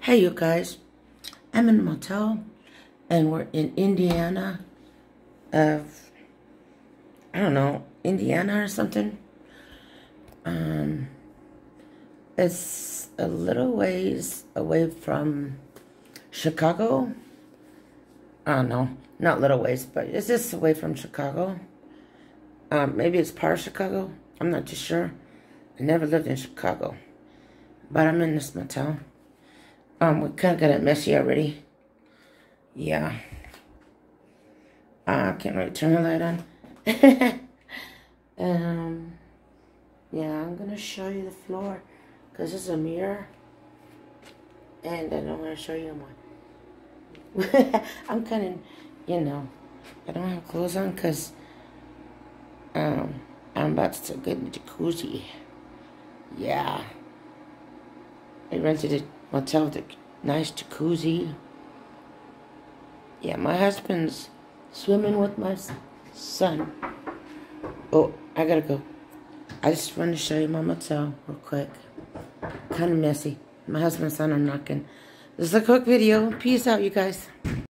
Hey, you guys. I'm in a motel, and we're in Indiana of, I don't know, Indiana or something. Um, it's a little ways away from Chicago. I don't know, not little ways, but it's just away from Chicago. Um, maybe it's part of Chicago. I'm not too sure. I never lived in Chicago, but I'm in this motel. Um, we kind of got it messy already. Yeah. I can't really turn the light on. um, yeah, I'm going to show you the floor. Because there's a mirror. And I don't want to show you my... I'm kind of, you know, I don't have clothes on because um, I'm about to get in the jacuzzi. Yeah. I rented a motel a nice jacuzzi. Yeah, my husband's swimming with my son. Oh, I gotta go. I just want to show you my motel real quick. Kind of messy. My husband's son are knocking. This is a quick video. Peace out, you guys.